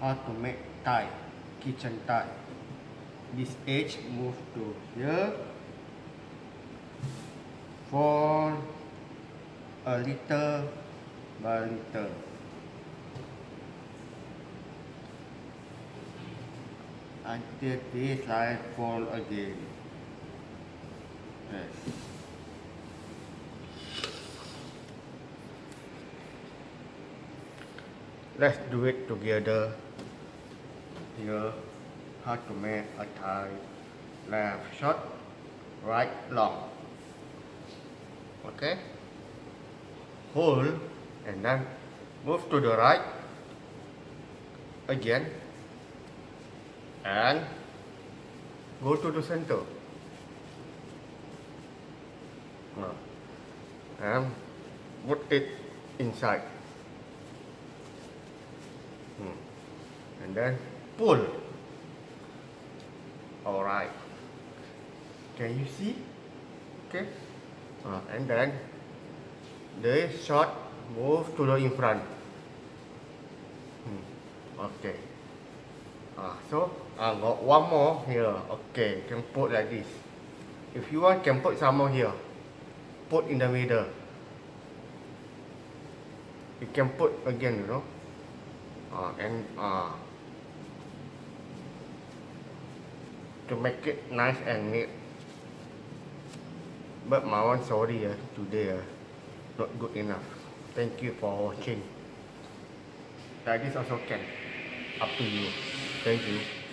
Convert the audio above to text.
how to make tie, kitchen tie. This edge move to here for a little by little. Until this line fall again. Yes. Let's do it together. Here, how to make a tie. Left short, right long. Okay? Hold and then move to the right again and go to the center. And put it inside. Hmm. And then pull. Alright. Can you see? Okay. Uh, and then the short move to the in front. Hmm. Okay. Uh, so I uh, got one more here. Okay, can put like this. If you want, can put some more here. Put in the middle. You can put again, you know. Uh, and uh, to make it nice and neat. But my one sorry uh, today uh, not good enough. Thank you for watching. Like this also can up to you. Thank you